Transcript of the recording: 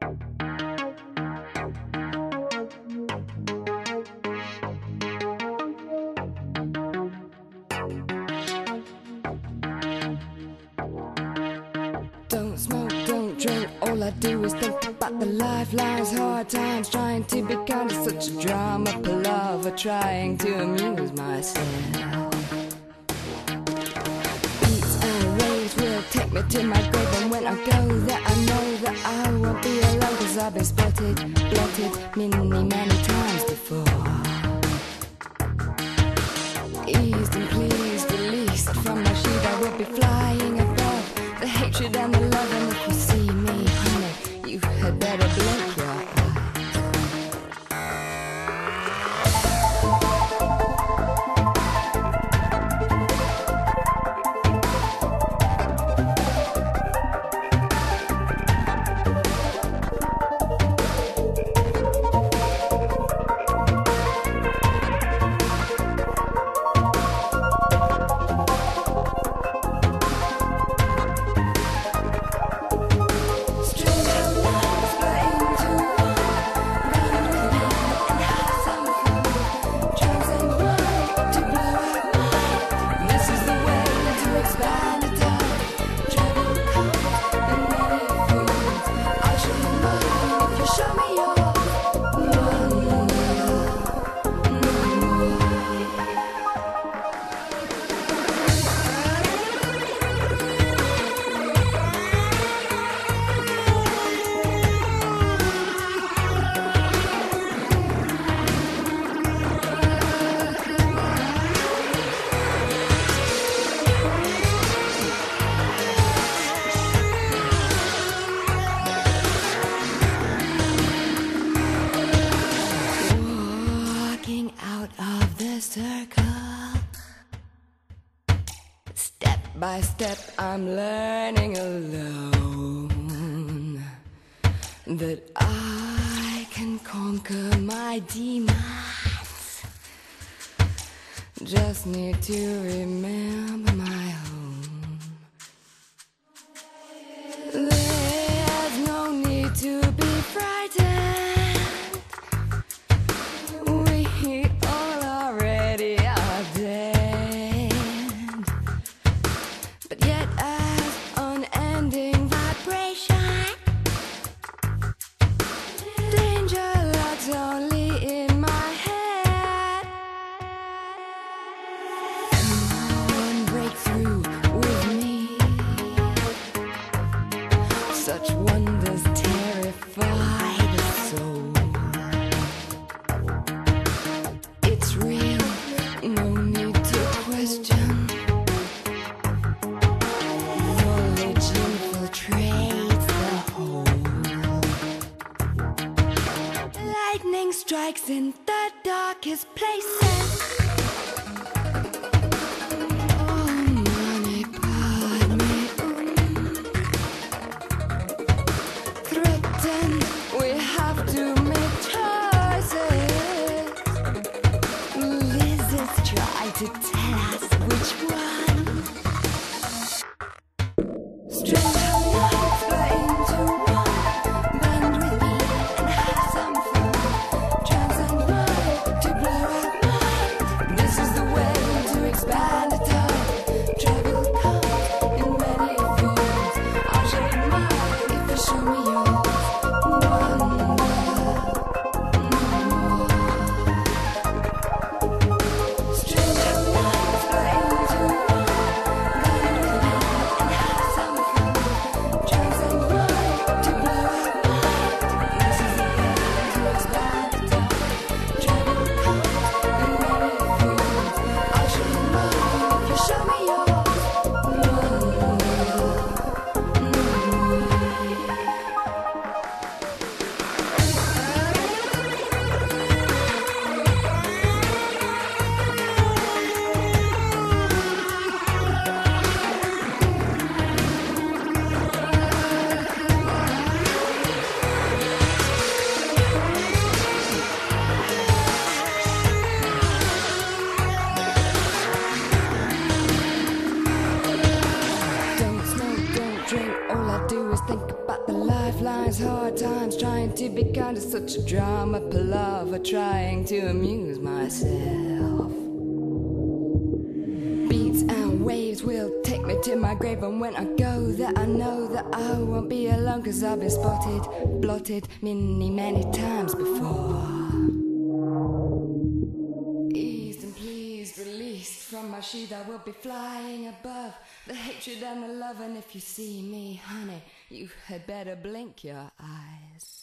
Don't smoke, don't drink, all I do is think about the lifelines, hard times, trying to be kind of such a drama, palaver, trying to amuse myself. Beats and waves will take me to my grave, and when I go there, I know that won't be alone, cause I've been spotted, blotted many, many times before. Eased and pleased, released from my sheet, I will be flying above the hatred and the love. And circle. Step by step, I'm learning alone that I can conquer my demons. Just need to remember my home. There's Such wonders terrify the soul. It's real, no need to question. Knowledge infiltrates the whole. Lightning strikes in the darkest places. Trying to be kind of such a drama palaver, trying to amuse myself. Beats and waves will take me to my grave, and when I go there, I know that I won't be alone, cause I've been spotted, blotted many, many times before. Eased and pleased, released from my sheath, I will be flying above the hatred and the love. And if you see me, honey, you had better blink your eyes.